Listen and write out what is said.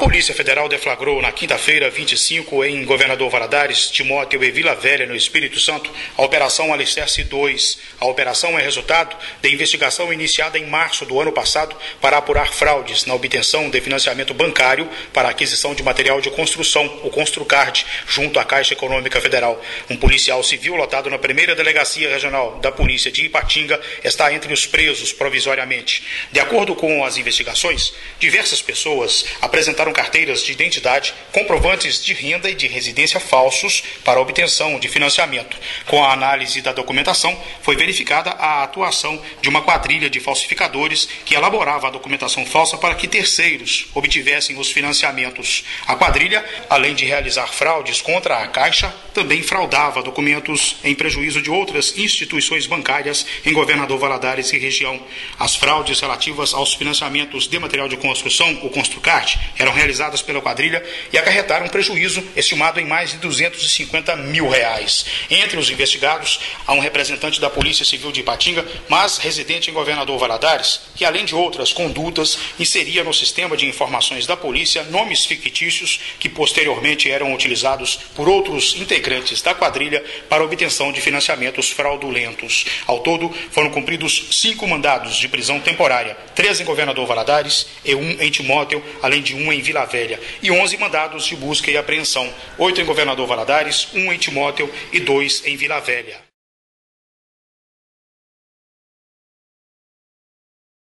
Polícia Federal deflagrou na quinta-feira, 25, em Governador Valadares, Timóteo e Vila Velha, no Espírito Santo, a Operação Alicerce 2. A operação é resultado da investigação iniciada em março do ano passado para apurar fraudes na obtenção de financiamento bancário para aquisição de material de construção, o Construcard, junto à Caixa Econômica Federal. Um policial civil lotado na primeira delegacia regional da Polícia de Ipatinga está entre os presos provisoriamente. De acordo com as investigações, diversas pessoas apresentaram carteiras de identidade, comprovantes de renda e de residência falsos para obtenção de financiamento. Com a análise da documentação, foi verificada a atuação de uma quadrilha de falsificadores que elaborava a documentação falsa para que terceiros obtivessem os financiamentos. A quadrilha, além de realizar fraudes contra a Caixa, também fraudava documentos em prejuízo de outras instituições bancárias em Governador Valadares e região. As fraudes relativas aos financiamentos de material de construção, o Construcart, eram realizadas pela quadrilha e acarretaram um prejuízo estimado em mais de 250 mil reais. Entre os investigados, há um representante da Polícia Civil de Ipatinga, mas residente em Governador Valadares, que além de outras condutas, inseria no sistema de informações da polícia nomes fictícios que posteriormente eram utilizados por outros integrantes da quadrilha para obtenção de financiamentos fraudulentos. Ao todo, foram cumpridos cinco mandados de prisão temporária, três em Governador Valadares e um em Timóteo, além de um em Vila Velha, e 11 mandados de busca e apreensão, oito em Governador Valadares, um em Timóteo e dois em Vila Velha.